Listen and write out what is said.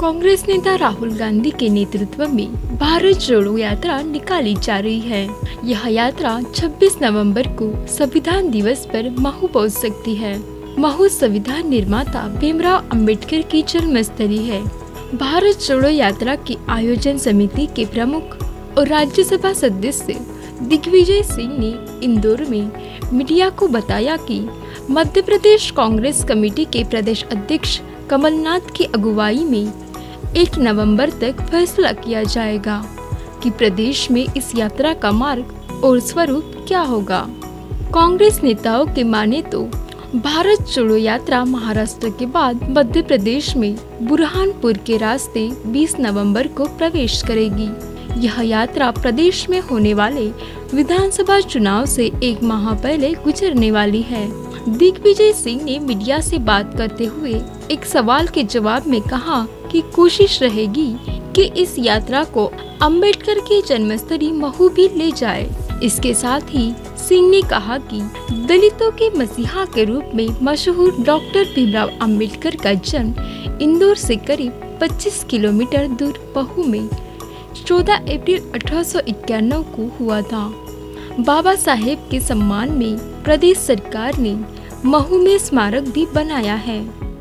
कांग्रेस नेता राहुल गांधी के नेतृत्व में भारत जोड़ो यात्रा निकाली जा रही है। यह यात्रा 26 नवंबर को संविधान दिवस पर महू पहुँच सकती है। महू संविधान निर्माता भीमराव अंबेडकर की जन्मस्थली है। भारत जोड़ो यात्रा की आयोजन समिति के प्रमुख और राज्यसभा सदस्य दिग्विजय सिंह ने इंदौर में मीडिया को बताया कि मध्य प्रदेश कांग्रेस कमेटी के प्रदेश अध्यक्ष कमलनाथ की अगुवाई में एक नवंबर तक फैसला किया जाएगा कि प्रदेश में इस यात्रा का मार्ग और स्वरूप क्या होगा। कांग्रेस नेताओं के माने तो भारत जोड़ो यात्रा महाराष्ट्र के बाद मध्य प्रदेश में बुरहानपुर के रास्ते 20 नवंबर को प्रवेश करेगी। यह यात्रा प्रदेश में होने वाले विधानसभा चुनाव से एक माह पहले गुजरने वाली है। दिग्विजय सिंह ने मीडिया से बात करते हुए एक सवाल के जवाब में कहा कि कोशिश रहेगी कि इस यात्रा को अंबेडकर के जन्मस्थली महू भी ले जाए। इसके साथ ही सिंह ने कहा कि दलितों के मसीहा के रूप में मशहूर डॉक्टर भीमराव अंबेडकर का जन्म इंदौर से करीब 25 किलोमीटर दूर महू में 14 अप्रैल अठारह सौ इक्यानबे को हुआ था। बाबा साहेब के सम्मान में प्रदेश सरकार ने महू में स्मारक भी बनाया है।